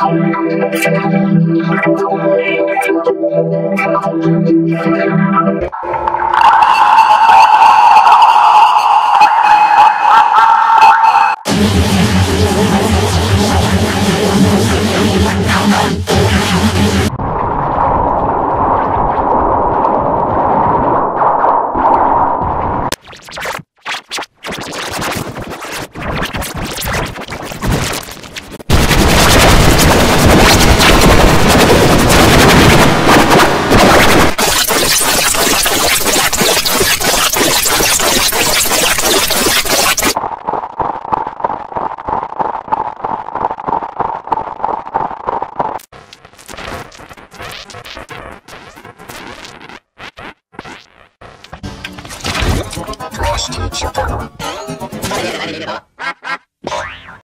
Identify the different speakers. Speaker 1: Thank you.
Speaker 2: the Chicken.